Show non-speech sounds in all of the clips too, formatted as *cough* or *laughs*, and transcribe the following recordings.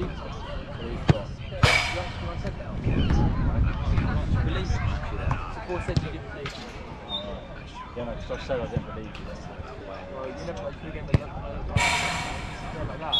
Yeah, no, because I've said I didn't believe you. That's Well, you never like two games like that. like that.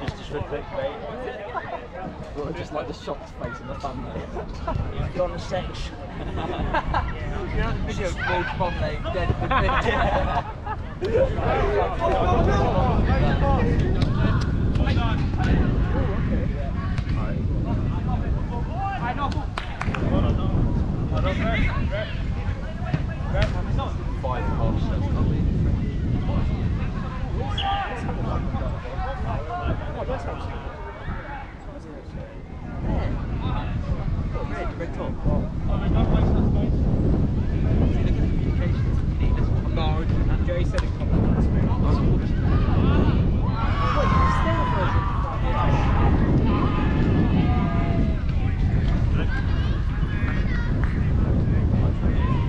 just, for clickbait. Well, just like the shocked face in the thumbnail. *laughs* You're on the sex. You know the video George Bombay dead pit? *laughs* Five half Red, red top. See, look at the communications. You need this one. No, and Jay said it comes with experience.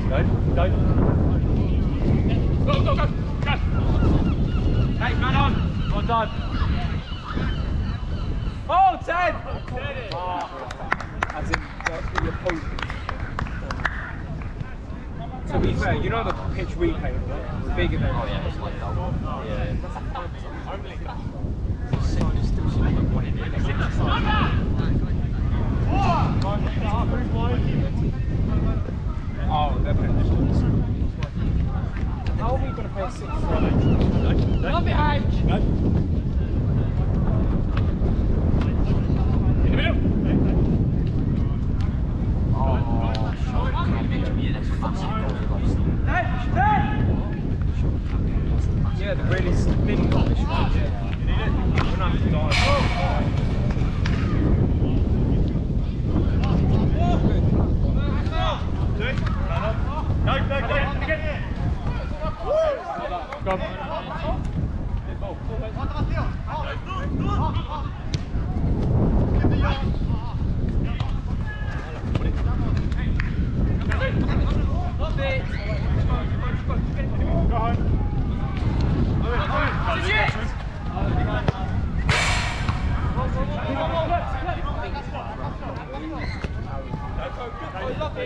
Go, go. Go, go, go, go. Hey, man on. Well done. Oh, Ted! As in, the, the opponent. To be fair, you know the pitch we played, right? It's bigger than Oh yeah, it's like double. Yeah. Six, still seems like one in here. Oh, they're playing this one. How are we going to pay six for Not behind! Oh, shot. Can't picture me in this massive goal. Yeah, the really thin one. Yeah. We're not have to dive. Go on. Go home.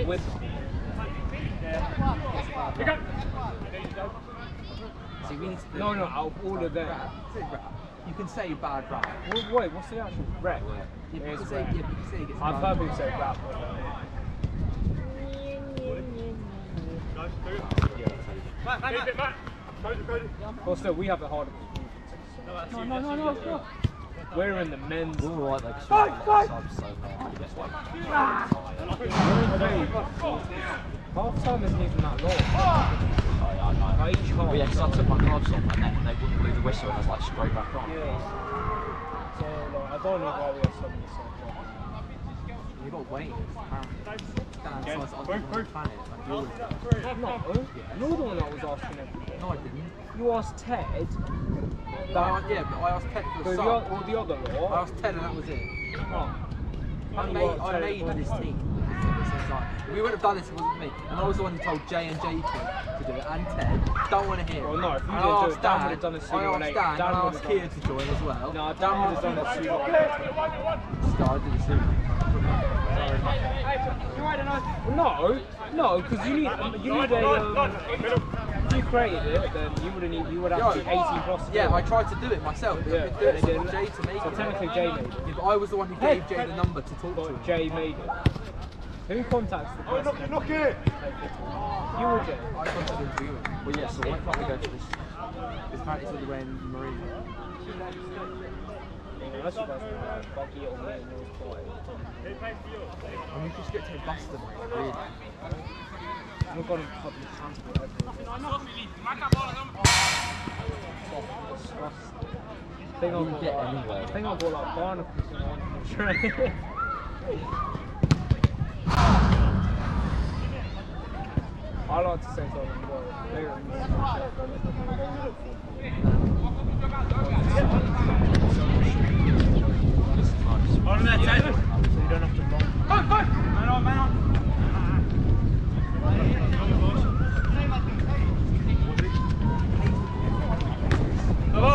With See, we need to do no, no, out of all of them. You can say bad rap. Well, wait, what's the actual rep? You It is say, rap. yeah, you can say it I've heard people say rap. Well, still, we have the hardest. No, no, no, no, it's not. We're in the men's. We're alright though, because we're so hard. That's why. Half time isn't even that long. Oh, yeah, I know. Like each half. Well, yeah, because I took my gloves off and then they wouldn't blow the whistle and I was like straight back on. Yeah. So, like, I don't know why we have so many songs. You've got Wayne, apparently. Dan size on the planet. Like, you always do. No, you're the one that was asking everything. No, I didn't. You asked Ted. No, I, yeah, but I asked Ted for But a the, sub. o- well, the other I lot. asked Ted and that was it. Oh. I made, I made this team. It like, we wouldn't have done this if it wasn't me. And I was the one who told Jay and Jacob to do it, and Ted. Don't want to hear. Well, no, if you And I didn't do it, Dan Dan- would have done it I sooner or asked later. Dan, Dan and I asked Kia to join as well. No, Dan would have done it sooner or later. Started it soon. No, no, because you need you need a. Um, if you created it, then you would have need you would have to be 18 plus. Yeah, I tried to do it myself. but Yeah, I couldn't it, so I and got then- Jay to make So it. technically, Jay made it. Yeah, but I was the one who gave Jay the number to talk to him. Jay made it. Who contacts the Oh, person? look, look it! You or Jay? I contacted him for you. Well, yeah, so why can't we go to this? It's apparently it's wearing marine. Unless you guys have buggy or mate, no quiet. I mean, just get to the bus them, really. I've got a public transport everywhere. Disgusting. Thing I've got, get like, anywhere. thing I've got like barnacles on the train. I like to say something more. On that side. So you don't have to. Go, go! Man on, man on. Hello?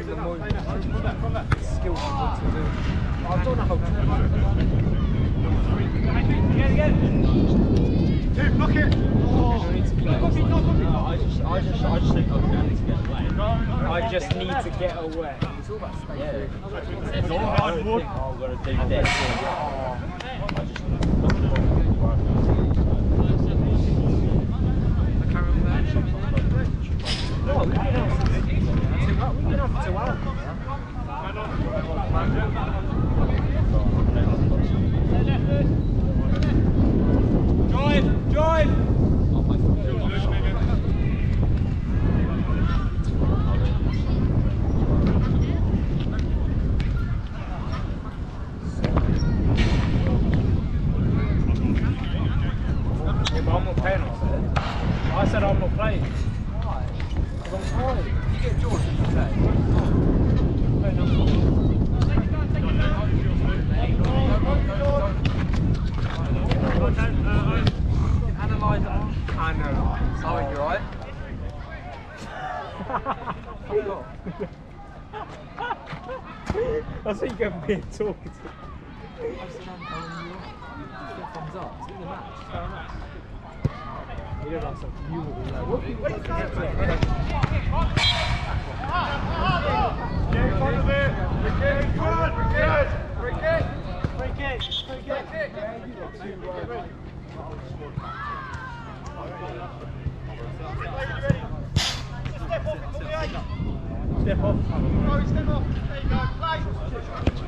in the moment. Skills to do. I don't know how to Again, again. Dude, look it. I to just, need to get away. I just need to get away. It's all about space. Yeah. Oh, I'm gonna do this. I. Drive, drive. Yeah, but I'm not playing, I said. I said I'm not playing. Why? Because I'm tired. You get George, you say. Playing up. Analyse it. I know. Oh, you're right. Fuck off. That's what you I it. Like to it. Kick. Step off. Rory, step off. There you go. Play.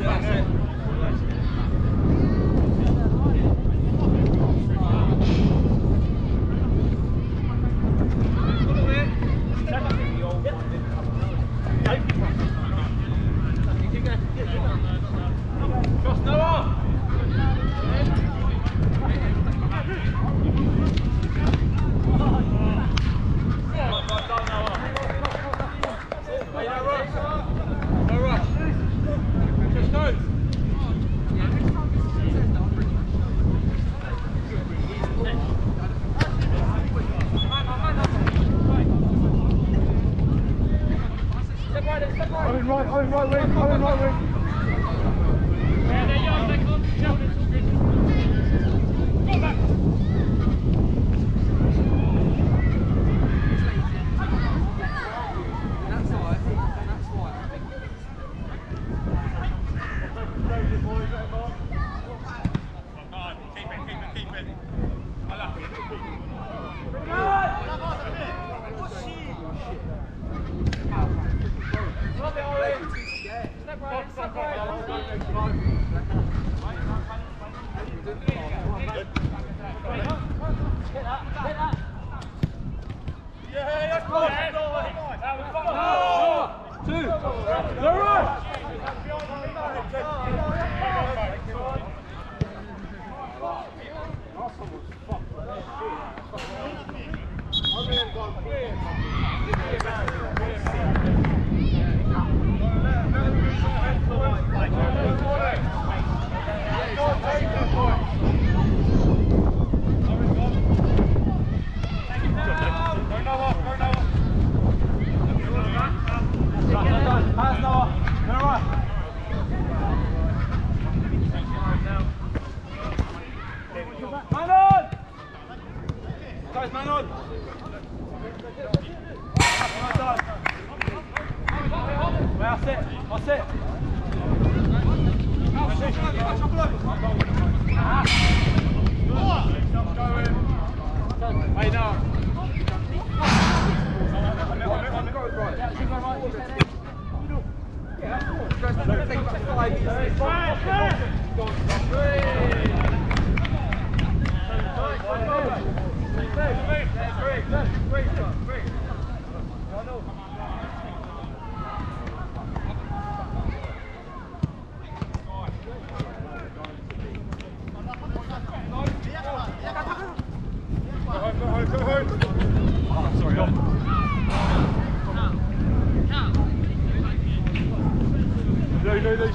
were right, home right wing, home right wing. Watch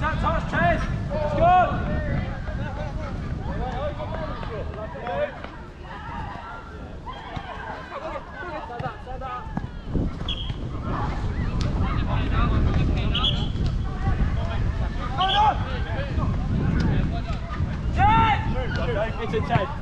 that touch, Ted. It's good. It's a Ted.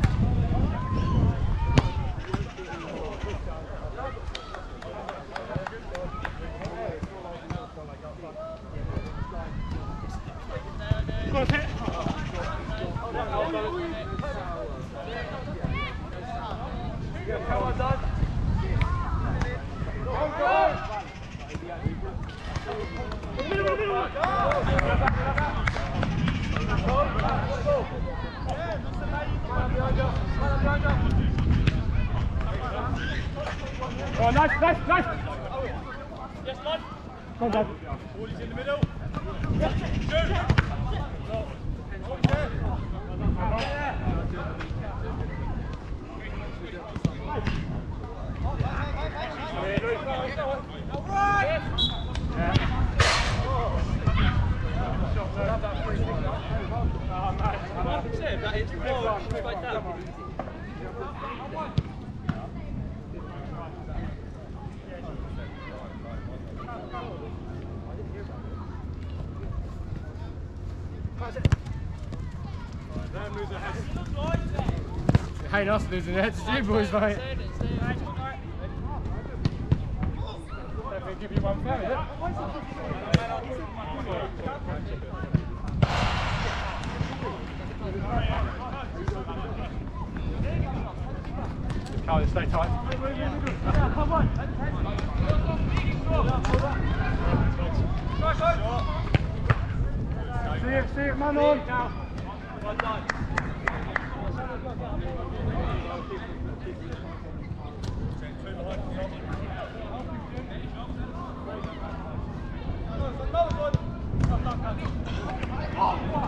Us losing it, it's you boys, mate. あっ!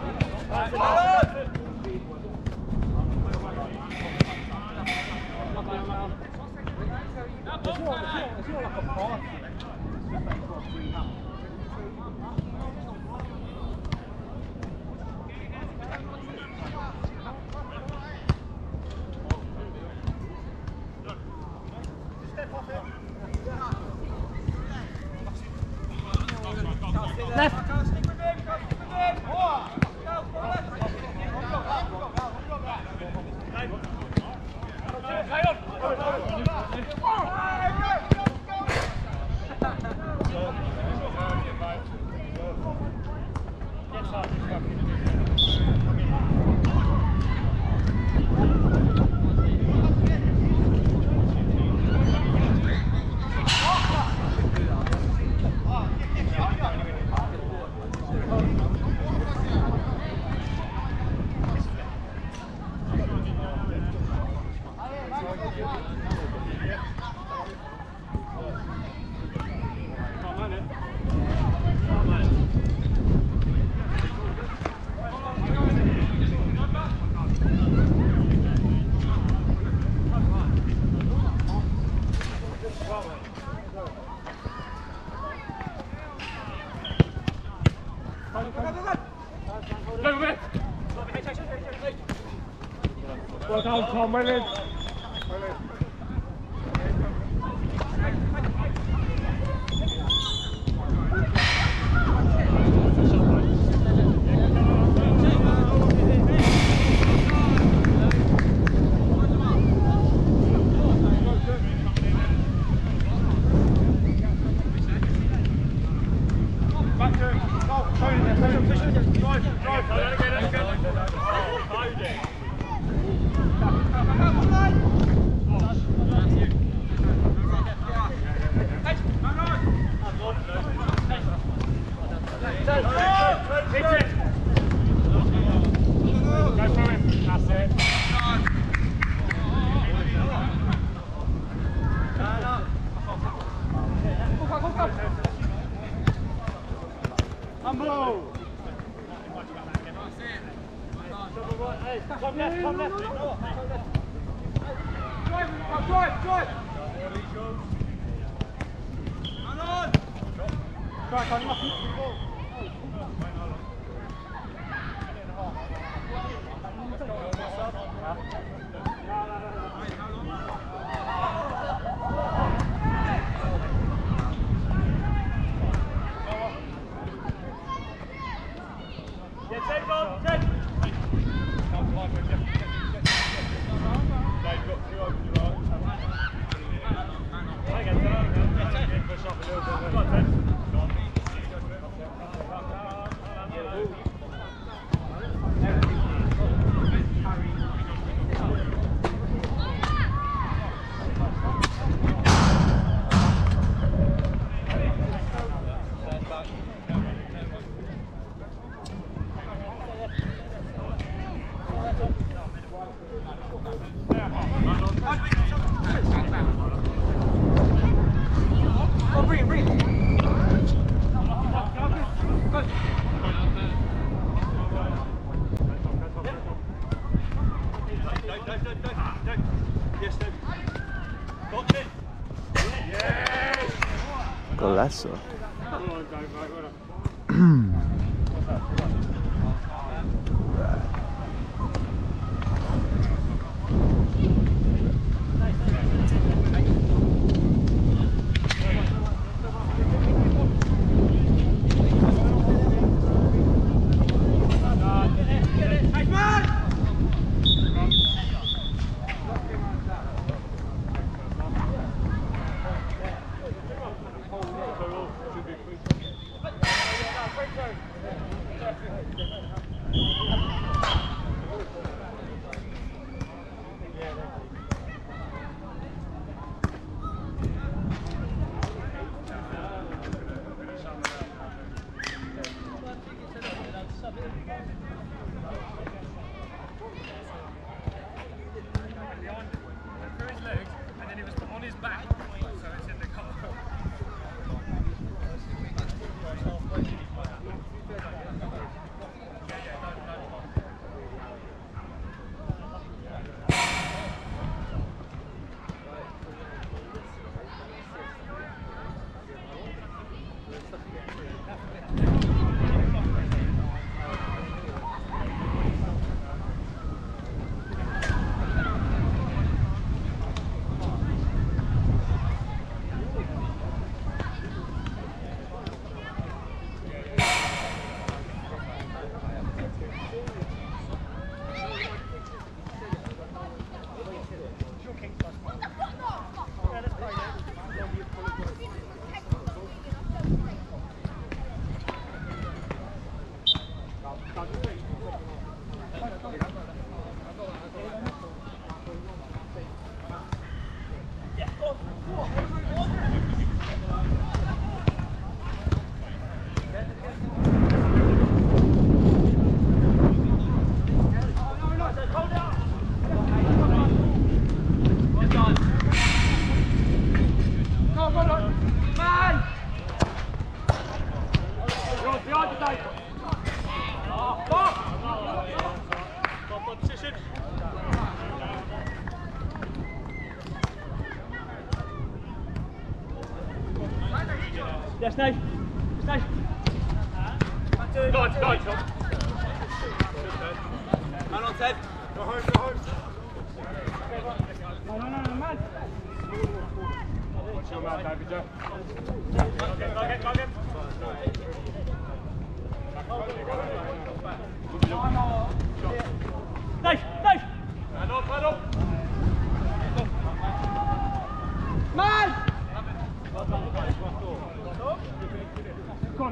Done, Tom in. Drive, go, let it go, let it go. Oh, Cody. Hit it. Go for him. That's it. Humble. Come left, come left. Try, Connie, must Yeah, take on, take. They've got two over you, right? I get that. Yeah, push up a little bit. Go on, Ted. Dave, Dave, Dave, Dave, Dave. Yes, Dave. Got it. Yes. Golazo.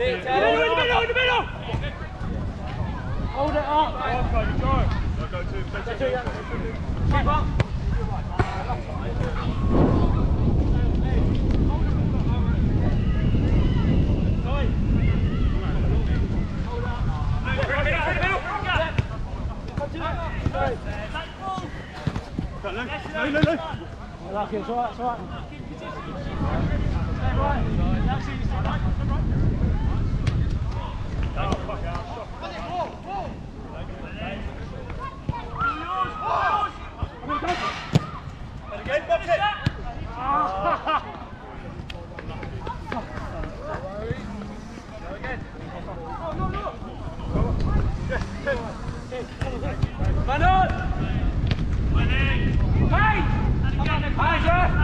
go. Hold it up. Keep up. Lucky, it's alright, it's alright box it! Manon! Hey! Hey, sir!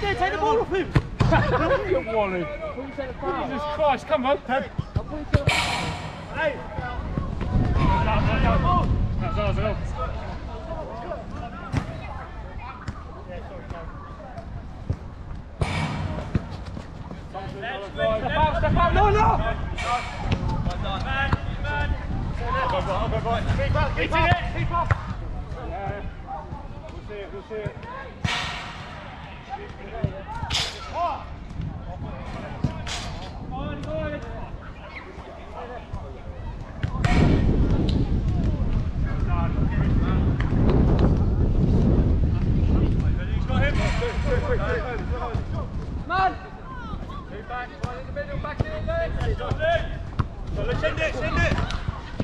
Take the ball off him! Wally. Jesus Christ, come on, Ted. Hey! That's ours, Al. Step out, step out, no, no! Keep up, keep up, keep up! Yeah, we'll see it, we'll see it. On boy! He's got him! Man! Send it, send it! Hey, no, come on!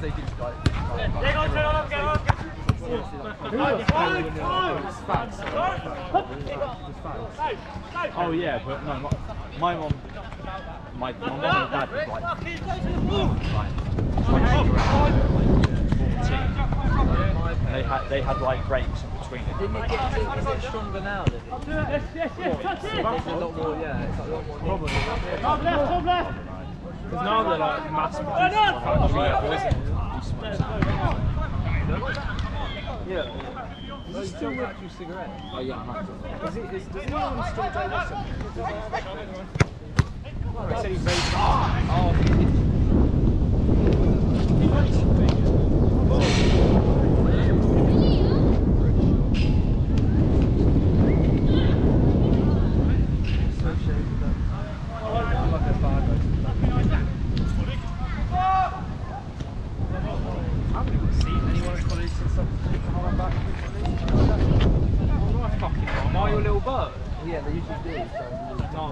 they did like. Yeah, go turn on, up, get on, get on. Oh yeah, but no, my, my mom, my, my mom and dad was like, like 20 around, like 14. They had, they had like breaks in between it. Didn't it get is it stronger now? Yes, yes, yes, touch it. It's a lot more, yeah. It's a lot more. Top left, top left. Because now they're like mass Well oh, done. Yeah. Does he still rip you cigarette? Oh yeah, I might. Is it, is, does anyone still do this? They said he vaped. Oh, I haven't even seen anyone in college since I've back Fucking hell, am I your little bird? yeah, they usually do. So, No, yeah. they have. Oh, no, it's not, right?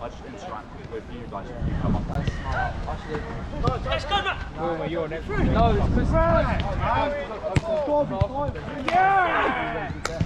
anyone. I just interact with you guys if you come up. Actually, Let's go, man. Wilma, you're next. no, it's because. Yeah!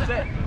upset.